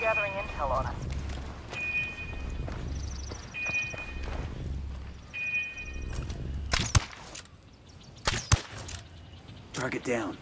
gathering intel on us. Target down.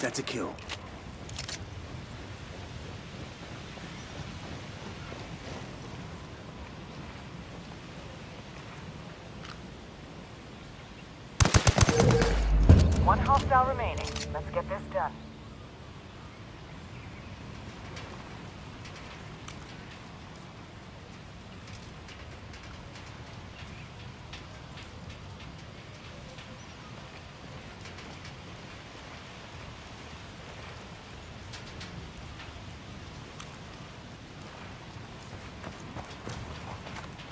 That's a kill. One hostile remaining. Let's get this done.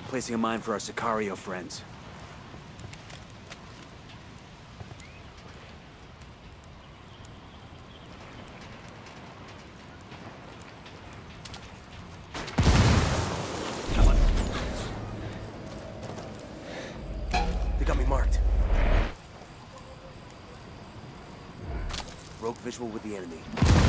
Placing a mine for our Sicario friends. They got me marked. Rogue visual with the enemy.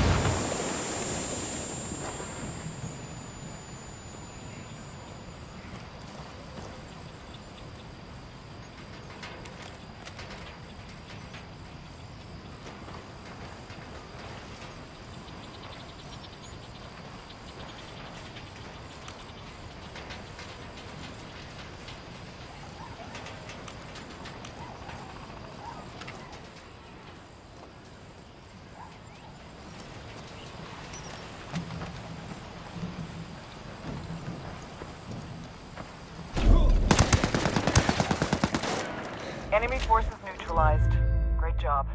Enemy forces neutralized. Great job.